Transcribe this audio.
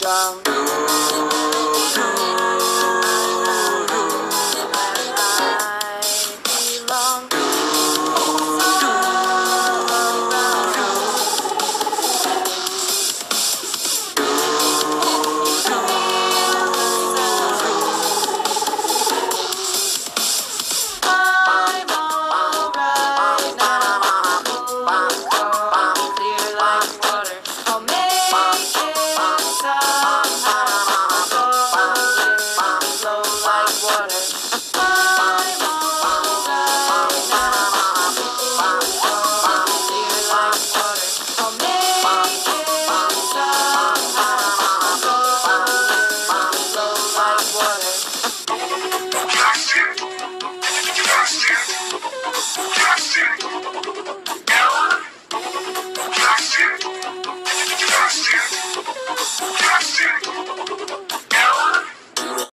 drum.